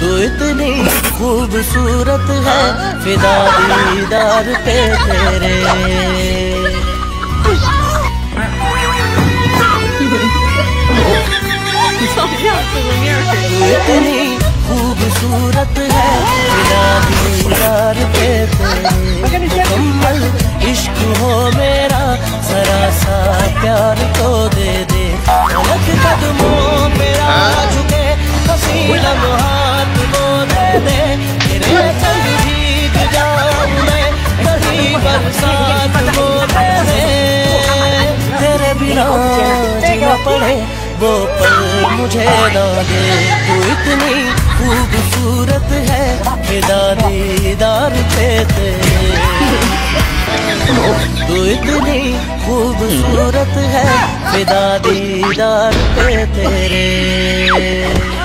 तू इतनी खूबसूरत है। फिदा दीदार पे तेरे। इतनी खूबसूरत है। बिना दीदार पे तेरे। मुकम्मल इश्क हो मेरा सरासा प्यार तो दे। तेरे बिना जीना पड़े वो पल मुझे ना दे तू इतनी खूबसूरत है फिदा दीदार पे तू इतनी खूबसूरत है फिदा दीदार पे तेरे